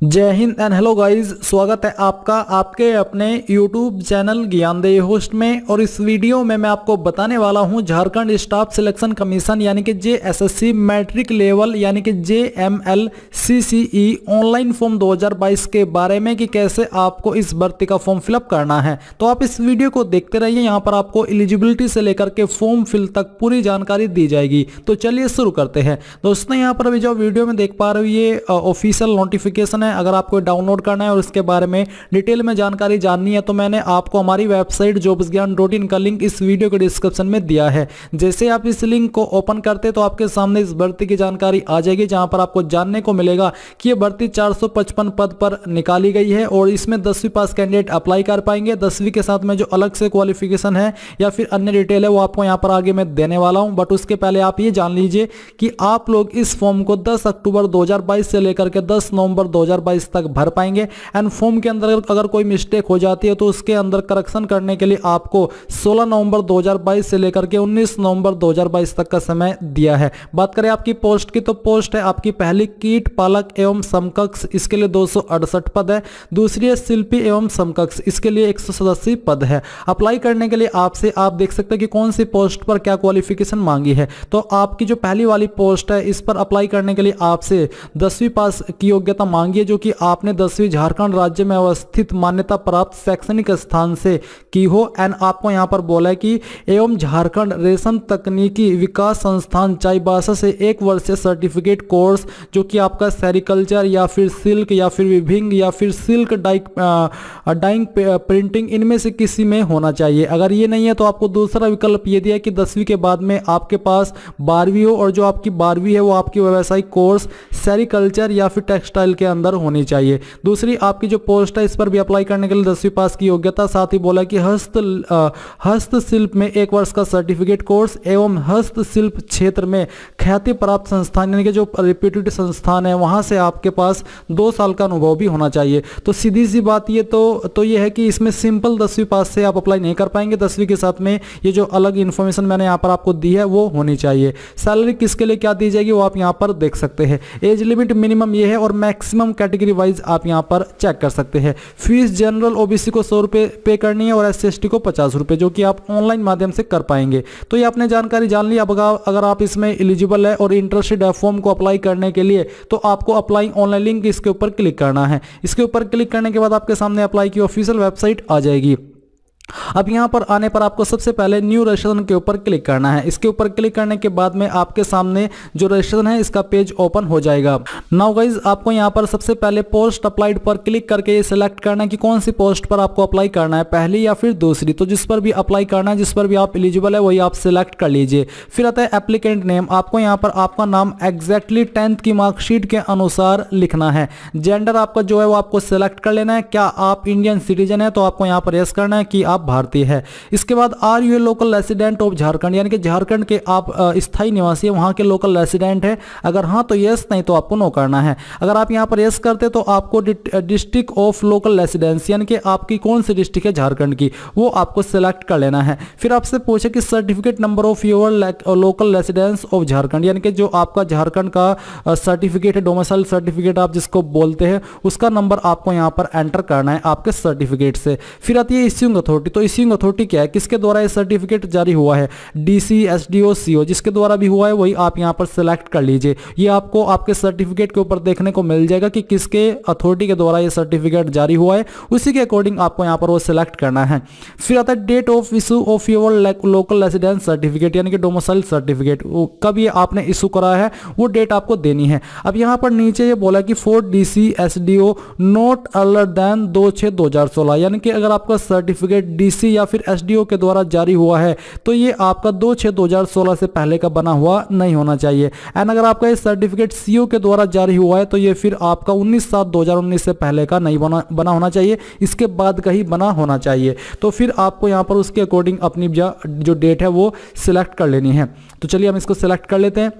जय Hind and hello guys स्वागत है आपका आपके अपने यूट्यूब चैनल ज्ञानदेय होस्ट में और इस वीडियो में मैं आपको बताने वाला हूँ झारखंड स्टाफ सिलेक्शन कमीशन यानी कि जेएसएससी मैट्रिक लेवल यानी कि जेएमएल सीसीई ऑनलाइन फॉर्म 2022 के बारे में कि कैसे आपको इस भर्ती का फॉर्म फिलअप करना है। तो आप इस वीडियो को देखते रहिए, यहाँ पर आपको एलिजिबिलिटी से लेकर के फॉर्म फिल तक पूरी जानकारी दी जाएगी। तो चलिए शुरू करते हैं। दोस्तों, यहाँ पर अभी जो वीडियो में देख पा रहे हो, ये ऑफिशियल नोटिफिकेशन है। है। अगर आपको डाउनलोड करना है और इसके बारे में डिटेल में जानकारी जाननी है तो मैंने आपको हमारी website jobs Gyan dot in का लिंक इस वीडियो के डिस्क्रिप्शन में दिया है। जैसे आप इस लिंक को ओपन करते तो आपके सामने इस भर्ती की जानकारी आ जाएगी, जहाँ पर आपको जानने को मिलेगा कि ये भर्ती 455 पद पर निकाली गई है और इसमें दसवीं पास कैंडिडेट अप्लाई कर पाएँगे। दसवीं के साथ में जो अलग से क्वालिफिकेशन है या फिर अन्य डिटेल है, वो आपको यहाँ पर आगे मैं देने वाला हूँ। बट उसके पहले आप ये जान लीजिए कि आप लोग इस फॉर्म को 10 अक्टूबर 2022 से लेकर के 10 नवंबर 2022 तक भर पाएँगे। एंड फॉर्म के अंदर अगर कोई मिस्टेक हो जाती है तो उसके अंदर करेक्शन करने के लिए आपको 16 नवंबर 2022 से लेकर के 19 नवंबर 2022 तक का समय दिया है। बात करें आपकी पोस्ट की तो पोस्ट है आपकी पहली कीट पालक एवं समकक्ष। इसके लिए दो पद है। दूसरी है शिल्पी एवं समकक्ष। इसके लिए एक पद है। अप्लाई करने के लिए आपसे आप देख सकते हैं कि कौन सी पोस्ट पर क्या क्वालिफिकेशन मांगी है। तो आपकी जो पहली वाली पोस्ट है, इस पर अप्लाई करने के लिए आपसे दसवीं पास की योग्यता मांगी है जो कि आपने दसवीं झारखंड राज्य में अवस्थित मान्यता प्राप्त शैक्षणिक स्थान से की हो एंड आपको यहाँ पर बोला है कि एवं झारखंड रेशम तकनीकी विकास संस्थान चाईबासा से एक वर्षीय सर्टिफिकेट कोर्स जो कि आपका सेरिकल्चर या फिर सिल्क या फिर विभिंग या फिर सिल्क डाइक डाइंग प्रिंटिंग इनमें से किसी में होना चाहिए। अगर ये नहीं है तो आपको दूसरा विकल्प ये दिया कि दसवीं के बाद में आपके पास बारहवीं हो और जो आपकी बारहवीं है वो आपकी व्यवसायिक कोर्स सेरिकल्चर या फिर टेक्सटाइल के अंदर होनी चाहिए। दूसरी, आपकी जो पोस्ट है, इस पर भी अप्लाई करने के लिए दसवीं पास की योग्यता, साथ ही बोला कि हस्त हस्तशिल्प में एक वर्ष का सर्टिफिकेट कोर्स एवं हस्तशिल्प क्षेत्र में ख्याति प्राप्त संस्थान, यानी कि जो रिप्यूटेड संस्थान है, वहाँ से आपके पास दो साल का अनुभव भी होना चाहिए। तो सीधी सी बात ये तो तो ये है कि इसमें सिंपल दसवीं पास से आप अप्लाई नहीं कर पाएँगे। दसवीं के साथ में ये जो अलग इन्फॉर्मेशन मैंने यहाँ पर आपको दी है, वो होनी चाहिए। सैलरी किसके लिए क्या दी जाएगी, वो आप यहाँ पर देख सकते हैं। एज लिमिट मिनिमम ये है और मैक्सिमम कैटेगरी वाइज आप यहाँ पर चेक कर सकते हैं। फ़ीस जनरल ओबीसी को सौ रुपये पे करनी है और एस को पचास रुपये जो कि आप ऑनलाइन माध्यम से कर पाएँगे। तो ये आपने जानकारी जान ली। अब अगर आप इसमें एलिजिबल है और इंटरेस्टेड है फॉर्म को अप्लाई करने के लिए तो आपको अप्लाई ऑनलाइन लिंक इसके ऊपर क्लिक करना है। इसके ऊपर क्लिक करने के बाद आपके सामने अप्लाई की ऑफिशियल वेबसाइट आ जाएगी। अब यहाँ पर आने पर आपको सबसे पहले न्यू रजिस्ट्रेशन के ऊपर क्लिक करना है। इसके ऊपर क्लिक करने के बाद में आपके सामने जो रजिस्ट्रेशन है, इसका पेज ओपन हो जाएगा। नाउ गाइज़ आपको यहाँ पर सबसे पहले पोस्ट अप्लाइड पर क्लिक करके ये सिलेक्ट करना है कि कौन सी पोस्ट पर आपको अप्लाई करना है, पहली या फिर दूसरी। तो जिस पर भी अप्लाई करना है, जिस पर भी आप एलिजिबल है, वही आप सिलेक्ट कर लीजिए। फिर आता है एप्लीकेंट नेम आपको यहाँ पर आपका नाम एग्जैक्टली टेंथ की मार्कशीट के अनुसार लिखना है। जेंडर आपका जो है वो आपको सिलेक्ट कर लेना है। क्या आप इंडियन सिटीजन है तो आपको यहाँ पर यस करना है कि आप आप भारतीय है। इसके बाद are you a local resident of Jharkhand यानी कि झारखंड के आप स्थायी निवासी वहाँ के लोकल रेसिडेंट है। अगर हाँ तो यस नहीं तो आपको नो करना है। अगर आप यहाँ पर यस करते तो आपको डिस्ट्रिक्ट ऑफ़ लोकल रेसिडेंस यानी कि आपकी कौन सी डिस्ट्रिक्ट है झारखंड की, वो आपको सिलेक्ट कर लेना है। फिर आपसे पूछे कि certificate number of your local residence of Jharkhand यानी कि जो आपका झारखंड का सर्टिफिकेट है डोमिसाइल सर्टिफिकेट आप जिसको बोलते हैं, उसका नंबर आपको यहाँ पर एंटर करना है आपके सर्टिफिकेट से। फिर आती है इश्यूइंग अथॉरिटी अथॉरिटी तो इसिंग अथॉरिटी क्या है? किसके द्वारा ये सर्टिफिकेट जारी हुआ है? डीसी एसडीओ सीओ जिसके द्वारा भी हुआ है, वही आप यहाँ पर सिलेक्ट कर लीजिए। ये आपको आपके सर्टिफिकेट के ऊपर देखने को मिल जाएगा कि किसके अथॉरिटी के द्वारा ये सर्टिफिकेट जारी हुआ है। उसी के अकॉर्डिंग आपको यहाँ पर वो सिलेक्ट करना है। फिर आता है date of issue of your local residence certificate यानी कि डोमोसाइल सर्टिफिकेट कब ये आपने इशू करा है, वो डेट आपको देनी है। अब यहाँ पर नीचे ये बोला कि four D C S D O not earlier than दो छः दो हज़ार सोलह, यानी कि अगर आपका सर्टिफिकेट डीसी या फिर एसडीओ के द्वारा जारी हुआ है तो ये आपका दो छः दो हज़ार सोलह से पहले का बना हुआ नहीं होना चाहिए। एंड अगर आपका ये सर्टिफिकेट सीओ के द्वारा जारी हुआ है तो ये फिर आपका उन्नीस सात दो से पहले का नहीं बना बना होना चाहिए। इसके बाद का ही बना होना चाहिए। तो फिर आपको यहाँ पर उसके अकॉर्डिंग अपनी जो डेट है वो सिलेक्ट कर लेनी है। तो चलिए हम इसको सिलेक्ट कर लेते हैं।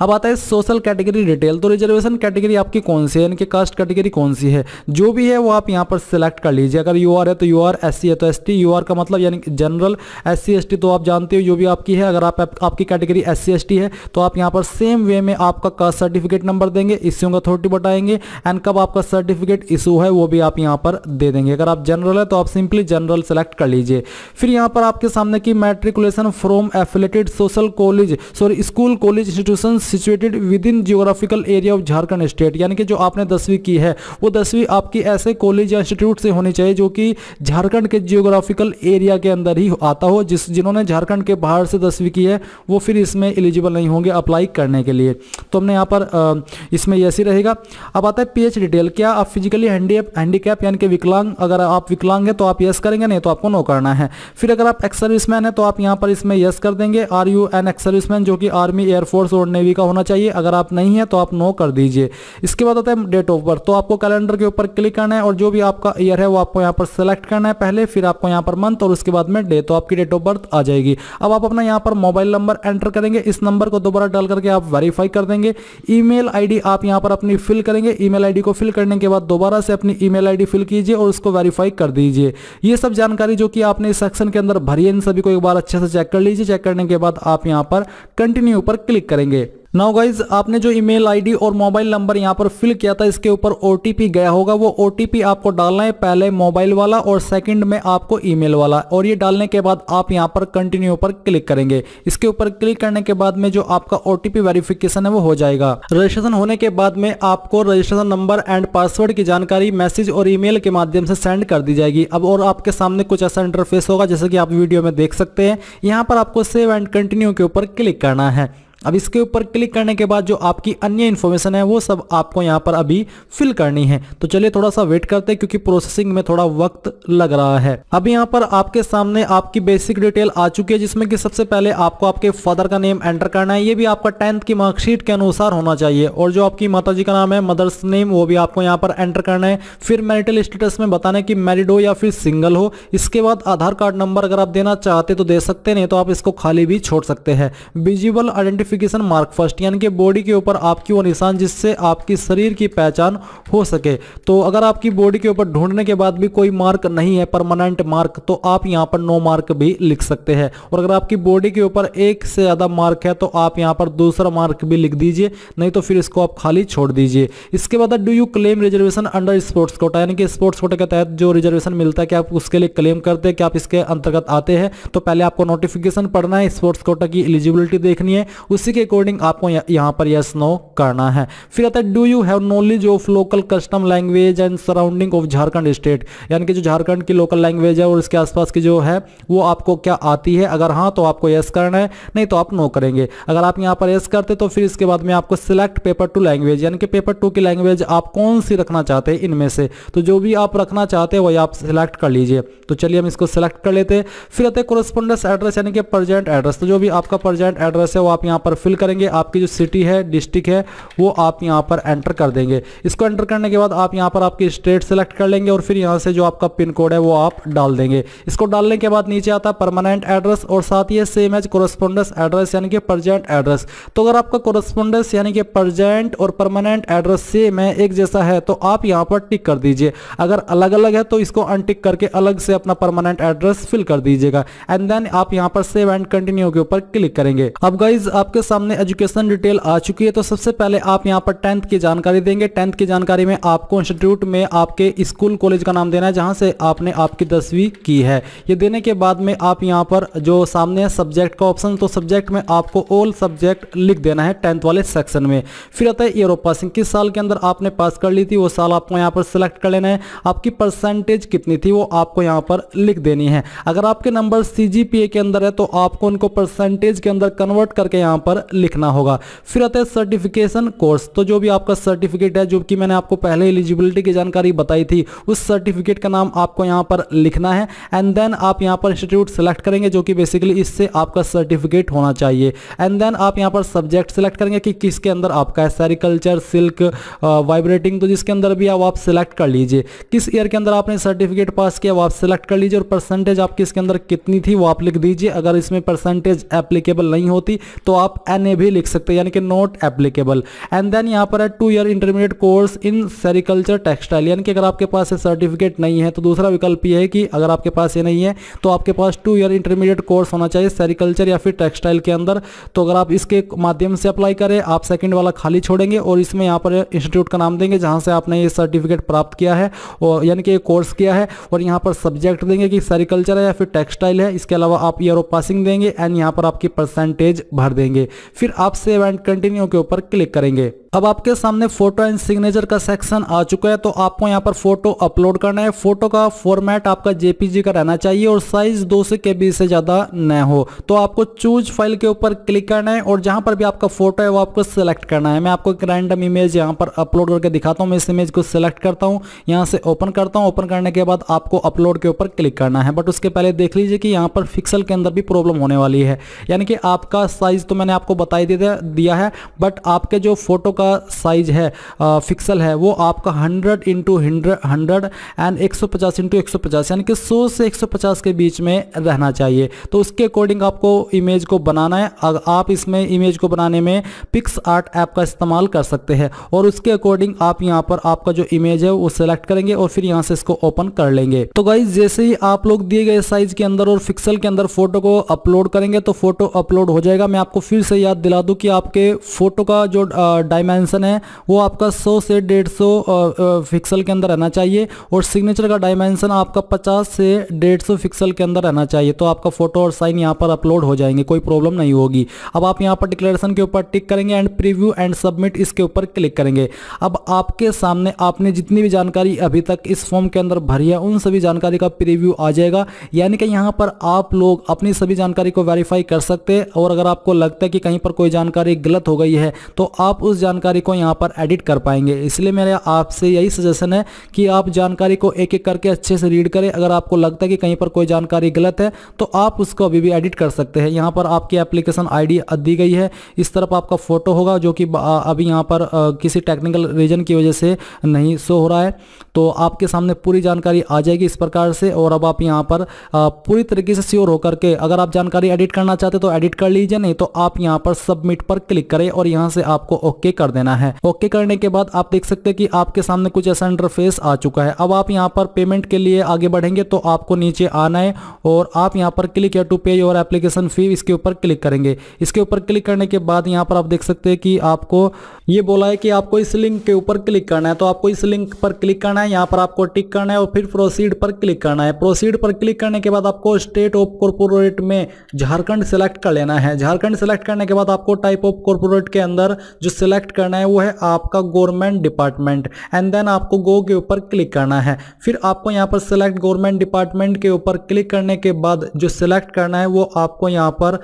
अब आता है सोशल कैटेगरी डिटेल तो रिजर्वेशन कैटेगरी आपकी कौन सी है? यानी कि कास्ट कैटेगरी कौन सी है? जो भी है वो आप यहाँ पर सिलेक्ट कर लीजिए। अगर यू आर है तो यू आर एस सी है तो एस टी यू आर का मतलब यानी general S C S T तो आप जानते हो जो भी आपकी है। अगर आप, आप आपकी category S C S T है तो आप यहाँ पर सेम वे में आपका कास्ट सर्टिफिकेट नंबर देंगे। इश्यू का अथॉरिटी बताएँगे। एंड कब आपका सर्टिफिकेट इशू है वो भी आप यहाँ पर दे देंगे। अगर आप जनरल है तो आप सिंपली जनरल सेलेक्ट कर लीजिए। फिर यहाँ पर आपके सामने की matriculation from affiliated social college sorry school college institution situated within geographical area of Jharkhand state यानी कि जो आपने दसवीं की है, वो दसवीं आपकी ऐसे कॉलेज या इंस्टीट्यूट से होनी चाहिए जो कि झारखंड के जियोग्राफिकल एरिया के अंदर ही आता हो, जिस, जिन्होंने झारखंड के बाहर से दसवीं की है, वो फिर इसमें एलिजिबल नहीं होंगे अप्लाई करने के लिए। तो हमने यहाँ पर इसमें ही रहेगा। अब आता है पी डिटेल क्या आप फिजिकली हैंडीकैप यानी कि विकलांग, अगर आप विकलांग है तो आप यस करेंगे, नहीं तो आपको नो करना है। फिर अगर आप एक्स सर्विसमैन है तो आप यहाँ पर इसमें यस कर देंगे। Are you an ex serviceman जो कि आर्मी एयरफोर्स और नेवी का होना चाहिए। अगर आप नहीं है तो आप नो कर दीजिए। इसके बाद आता है डेट ऑफ़ बर्थ। तो आपको कैलेंडर के ऊपर क्लिक करना है और जो भी आपका ईयर है वो आपको यहाँ पर सेलेक्ट करना है पहले, फिर आपको यहाँ पर मंथ और उसके बाद में डे। तो आपकी डेट ऑफ़ बर्थ आ जाएगी। अब आप अपना यहाँ पर मोबाइल नंबर एंटर करेंगे। इस नंबर को दोबारा डाल करके आप वेरीफाई कर देंगे। ईमेल आईडी आप यहाँ पर अपनी फिल करेंगे। ईमेल आईडी को फिल करने के बाद दोबारा से अपनी ईमेल आईडी फिल कीजिए और उसको वेरीफाई कर दीजिए। ये सब जानकारी जो कि आपने इस सेक्शन के अंदर भरी है, इन सभी को एक बार अच्छे से चेक कर लीजिए। चेक करने के बाद आप यहाँ पर कंटिन्यू पर क्लिक करेंगे। नाउ गाइज़ आपने जो ईमेल आईडी और मोबाइल नंबर यहाँ पर फिल किया था, इसके ऊपर ओटीपी गया होगा। वो ओटीपी आपको डालना है, पहले मोबाइल वाला और सेकंड में आपको ईमेल वाला। और ये डालने के बाद आप यहाँ पर कंटिन्यू पर क्लिक करेंगे। इसके ऊपर क्लिक करने के बाद में जो आपका ओटीपी वेरिफिकेशन है, वो हो जाएगा। रजिस्ट्रेशन होने के बाद में आपको रजिस्ट्रेशन नंबर एंड पासवर्ड की जानकारी मैसेज और ईमेल के माध्यम से सेंड कर दी जाएगी। अब और आपके सामने कुछ ऐसा इंटरफेस होगा, जैसे कि आप वीडियो में देख सकते हैं। यहाँ पर आपको सेव एंड कंटिन्यू के ऊपर क्लिक करना है। अब इसके ऊपर क्लिक करने के बाद जो आपकी अन्य इन्फॉर्मेशन है, वो सब आपको यहाँ पर अभी फिल करनी है। तो चलिए थोड़ा सा वेट करते हैं, क्योंकि प्रोसेसिंग में थोड़ा वक्त लग रहा है। अब यहाँ पर आपके सामने आपकी बेसिक डिटेल आ चुकी है, जिसमें कि सबसे पहले आपको आपके फादर का नेम एंटर करना है। ये भी आपका टेंथ की मार्कशीट के अनुसार होना चाहिए, और जो आपकी माता का नाम है मदर्स नेम वो भी आपको यहाँ पर एंटर करना है। फिर मैरिटल स्टेटस में बताना है कि मैरिड हो या फिर सिंगल हो। इसके बाद आधार कार्ड नंबर अगर आप देना चाहते तो दे सकते नहीं तो आप इसको खाली भी छोड़ सकते हैं। Visible identification identification mark first यानी कि बॉडी के ऊपर आपकी वो निशान जिससे आपकी शरीर की पहचान हो सके। तो अगर आपकी बॉडी के ऊपर ढूँढने के बाद भी कोई मार्क नहीं है परमानेंट मार्क तो आप यहाँ पर नो मार्क भी लिख सकते हैं। और अगर आपकी बॉडी के ऊपर एक से ज़्यादा मार्क है तो आप यहाँ पर दूसरा मार्क भी लिख दीजिए, नहीं तो फिर इसको आप खाली छोड़ दीजिए। इसके बाद do you claim reservation under sports quota यानी कि स्पोर्ट्स कोटा के तहत जो रिजर्वेशन मिलता है कि आप उसके लिए क्लेम करते हैं कि आप इसके अंतर्गत आते हैं? तो पहले आपको नोटिफिकेशन पढ़ना है स्पोर्ट्स कोटा की एलिजिबिलिटी देखनी है। उसी के अकॉर्डिंग आपको यहाँ पर यस नो करना है। फिर आता है do you have knowledge of local custom language and surrounding of Jharkhand state यानी कि जो झारखंड की लोकल लैंग्वेज है और इसके आसपास की जो है, वो आपको क्या आती है? अगर हाँ तो आपको यस करना है, नहीं तो आप नो करेंगे। अगर आप यहाँ पर यस करते तो फिर इसके बाद में आपको सिलेक्ट पेपर टू लैंग्वेज यानी कि पेपर टू की लैंग्वेज आप कौन सी रखना चाहते हैं इनमें से? तो जो भी आप रखना चाहते हैं, वही आप सिलेक्ट कर लीजिए। तो चलिए हम इसको सिलेक्ट कर लेते हैं। फिर आते हैं कोरस्पोंडेंस एड्रेस यानी कि प्रजेंट एड्रेस तो जो भी आपका प्रजेंट एड्रेस है, वो आप यहाँ पर फिल करेंगे, आपकी जो सिटी है डिस्ट्रिक्ट है, वो आप यहाँ पर एंटर कर देंगे। इसको एंटर करने के बाद आप यहाँ पर आपकी स्टेट सेलेक्ट कर लेंगे और फिर यहाँ से जो आपका पिन कोड है, वो आप डाल देंगे। इसको डालने के बाद नीचे आता है परमानेंट एड्रेस और साथ ही सेम एज कोरस्पोंडेंस एड्रेस यानी कि प्रजेंट एड्रेस तो अगर आपका कोरस्पोंडेंस यानी कि प्रजेंट और परमानेंट एड्रेस सेम है, एक जैसा है तो आप यहाँ पर टिक कर दीजिए। अगर अलग अलग है तो इसको अनटिक करके अलग से अपना परमानेंट एड्रेस फिल कर दीजिएगा। एंड देन आप यहाँ पर सेव एंड कंटिन्यू के ऊपर क्लिक करेंगे। अब गाइज़ आपके सामने एजुकेशन डिटेल आ चुकी है तो सबसे पहले आप यहाँ पर टेंथ की जानकारी देंगे। टेंथ की जानकारी में आपको इंस्टीट्यूट में आपके स्कूल कॉलेज का नाम देना है, जहाँ से आपने आपकी दसवीं की है। ये देने के बाद में आप यहाँ पर जो सामने है सब्जेक्ट का ऑप्शन तो सब्जेक्ट में आपको ऑल सब्जेक्ट लिख देना है टेंथ वाले सेक्शन में। फिर आता है ईयर पासिंग किस साल के अंदर आपने पास कर ली थी, वो साल आपको यहाँ पर सिलेक्ट कर लेना है। आपकी परसेंटेज कितनी थी, वो आपको यहाँ पर लिख देनी है। अगर आपके नंबर सी के अंदर है तो आपको उनको परसेंटेज के अंदर कन्वर्ट करके यहाँ पर लिखना होगा। फिर आता है सर्टिफिकेशन कोर्स तो जो भी आपका सर्टिफिकेट है जो कि मैंने आपको पहले एलिजिबिलिटी की जानकारी बताई थी उस सर्टिफिकेट का नाम आपको यहाँ पर लिखना है। एंड देन आप यहाँ पर इंस्टीट्यूट सेलेक्ट करेंगे जो कि बेसिकली इससे आपका सर्टिफिकेट होना चाहिए। एंड देन आप यहाँ पर सब्जेक्ट सेलेक्ट करेंगे कि किसके अंदर आपका है। सेरिकल्चर सिल्क वाइब्रेटिंग तो जिसके अंदर भी आप, सिलेक्ट कर लीजिए। किस ईयर के अंदर आपने सर्टिफिकेट पास किया वो आप सिलेक्ट कर लीजिए। और परसेंटेज आपकी इसके अंदर कितनी थी वो आप लिख दीजिए। अगर इसमें परसेंटेज एप्लीकेबल नहीं होती तो आप आप एन भी लिख सकते हैं, यानी कि नॉट एप्लीकेबल एंड देन यहाँ पर है two year intermediate course in sericulture textile यानी कि अगर आपके पास ये सर्टिफिकेट नहीं है तो दूसरा विकल्प ये है कि अगर आपके पास ये नहीं है तो आपके पास टू ईयर इंटरमीडिएट कोर्स होना चाहिए सेरिकल्चर या फिर टेक्सटाइल के अंदर. तो अगर आप इसके माध्यम से अप्लाई करें, आप सेकेंड वाला खाली छोड़ेंगे और इसमें यहाँ पर इंस्टीट्यूट का नाम देंगे, जहाँ से आपने ये सर्टिफिकेट प्राप्त किया है और यानी कि ये कोर्स किया है और यहाँ पर सब्जेक्ट देंगे कि सेरिकल्चर है या फिर टेक्सटाइल है. इसके अलावा आप ईयर ऑफ़ पासिंग देंगे एंड यहाँ पर आपकी परसेंटेज भर देंगे. फिर आप सेव एंड कंटिन्यू के ऊपर क्लिक करेंगे। अब आपके सामने फ़ोटो एंड सिग्नेचर का सेक्शन आ चुका है तो आपको यहाँ पर फ़ोटो अपलोड करना है। फ़ोटो का फॉर्मेट आपका जेपीजी का रहना चाहिए और साइज़ दो से के बी से ज़्यादा न हो। तो आपको चूज़ फ़ाइल के ऊपर क्लिक करना है और जहाँ पर भी आपका फ़ोटो है, वो आपको सिलेक्ट करना है। मैं आपको एक रैंडम इमेज यहाँ पर अपलोड करके दिखाता हूँ। मैं इस इमेज को सिलेक्ट करता हूँ, यहाँ से ओपन करता हूँ। ओपन करने के बाद आपको अपलोड के ऊपर क्लिक करना है। बट उसके पहले देख लीजिए कि यहाँ पर फिक्सल के अंदर भी प्रॉब्लम होने वाली है। यानी कि आपका साइज़ तो मैंने आपको बताई दिया है बट आपके जो फ़ोटो का साइज़ है फिक्सल है, वो आपका 100 इंटू हंड्रेड एंड 150 सौ पचास इंटू एक यानी कि 100 से 150 के बीच में रहना चाहिए। तो उसके अकॉर्डिंग आपको इमेज को बनाना है। अगर आप इसमें इमेज को बनाने में पिक्स आर्ट ऐप का इस्तेमाल कर सकते हैं। और उसके अकॉर्डिंग आप यहाँ पर आपका जो इमेज है, वो सिलेक्ट करेंगे और फिर यहाँ से इसको ओपन कर लेंगे। तो गाइज़ जैसे ही आप लोग दिए गए साइज़ के अंदर और फिक्सल के अंदर फ़ोटो को अपलोड करेंगे तो फ़ोटो अपलोड हो जाएगा। मैं आपको फिर से याद दिला दूँ कि आपके फ़ोटो का जो डायमेंशन है, वो आपका 100 से 150 पिक्सल के अंदर रहना चाहिए और सिग्नेचर का डायमेंशन आपका 50 से 150 पिक्सल के अंदर रहना चाहिए। तो आपका फ़ोटो और साइन यहाँ पर अपलोड हो जाएँगे, कोई प्रॉब्लम नहीं होगी। अब आप यहाँ पर डिक्लेरेशन के ऊपर टिक करेंगे एंड प्रीव्यू एंड सबमिट इसके ऊपर क्लिक करेंगे। अब आपके सामने आपने जितनी भी जानकारी अभी तक इस फॉर्म के अंदर भरी है, उन सभी जानकारी का प्रीव्यू आ जाएगा। यानी कि यहाँ पर आप लोग अपनी सभी जानकारी को वेरीफाई कर सकते हैं और अगर आपको लगता है कि कहीं पर कोई जानकारी गलत हो गई है तो आप उस जानकारी को यहाँ पर एडिट कर पाएँगे। इसलिए मेरा आपसे यही सजेशन है कि आप जानकारी को एक एक करके अच्छे से रीड करें। अगर आपको लगता है कि कहीं पर कोई जानकारी गलत है तो आप उसको अभी भी एडिट कर सकते हैं। यहाँ पर आपकी एप्लीकेशन आईडी दी गई है। इस तरफ़ आपका फ़ोटो होगा, जो कि अभी यहाँ पर किसी टेक्निकल रीजन की वजह से नहीं शो हो रहा है। तो आपके सामने पूरी जानकारी आ जाएगी इस प्रकार से, और अब आप यहाँ पर पूरी तरीके से श्योर होकर के, अगर आप जानकारी एडिट करना चाहते तो एडिट कर लीजिए, नहीं तो आप यहाँ पर सबमिट पर क्लिक करें, और यहाँ से आपको ओके कर देना है। ओके करने के बाद आप देख सकते हैं कि आपके सामने कुछ ऐसा इंटरफेस आ चुका है। अब आप यहाँ पर पेमेंट के लिए आगे बढ़ेंगे तो आपको नीचे आना है और आप यहाँ पर क्लिक या टू पे योर एप्लीकेशन फ़ी इसके ऊपर क्लिक करेंगे। इसके ऊपर क्लिक करने के बाद यहाँ पर आप देख सकते हैं कि आपको ये बोला है कि आपको इस लिंक के ऊपर क्लिक करना है तो आपको इस लिंक पर क्लिक करना है, यहाँ पर आपको टिक करना है और फिर प्रोसीड पर क्लिक करना है। प्रोसीड पर क्लिक करने के बाद आपको स्टेट ऑफ़ कॉर्पोरेट में झारखंड सेलेक्ट कर लेना है। झारखंड सेलेक्ट करने के बाद आपको टाइप ऑफ़ कॉर्पोरेट के अंदर जो सिलेक्ट करना है, वो है आपका गवर्नमेंट डिपार्टमेंट एंड देन आपको गो के ऊपर क्लिक करना है। फिर आपको यहाँ पर सिलेक्ट गवर्नमेंट डिपार्टमेंट के ऊपर क्लिक करने के बाद जो सिलेक्ट करना है, वो आपको यहाँ पर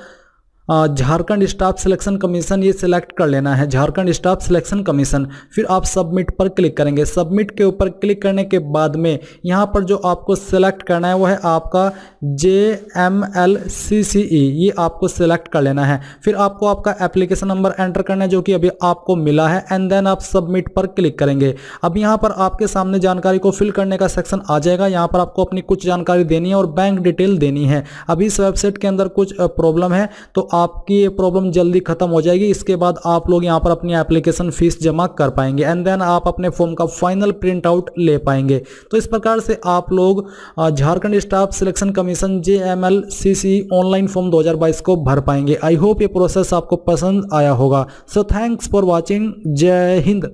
झारखंड स्टाफ सिलेक्शन कमीशन ये सिलेक्ट कर लेना है, झारखंड स्टाफ सिलेक्शन कमीशन। फिर आप सबमिट पर क्लिक करेंगे। सबमिट के ऊपर क्लिक करने के बाद में यहाँ पर जो आपको सिलेक्ट करना है वो है आपका जे एम एल सी सी ई। ये आपको सिलेक्ट कर लेना है। फिर आपको आपका एप्लीकेशन नंबर एंटर करना है जो कि अभी आपको मिला है एंड देन आप सबमिट पर क्लिक करेंगे। अब यहाँ पर आपके सामने जानकारी को फिल करने का सेक्शन आ जाएगा। यहाँ पर आपको अपनी कुछ जानकारी देनी है और बैंक डिटेल देनी है। अभी इस वेबसाइट के अंदर कुछ प्रॉब्लम है तो आपकी प्रॉब्लम जल्दी खत्म हो जाएगी। इसके बाद आप लोग यहाँ पर अपनी एप्लीकेशन फ़ीस जमा कर पाएँगे एंड देन आप अपने फॉर्म का फाइनल प्रिंट आउट ले पाएँगे। तो इस प्रकार से आप लोग Jharkhand staff selection commission J M L C C online form 2022 को भर पाएँगे। आई होप ये प्रोसेस आपको पसंद आया होगा। सो थैंक्स फॉर वॉचिंग जय हिंद।